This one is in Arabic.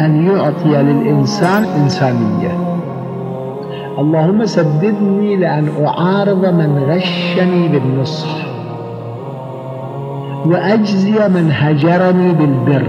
أن يعطي للإنسان إنسانية. اللهم سددني لأن أعارض من غشني بالنصح. وأجزي من هجرني بالبر.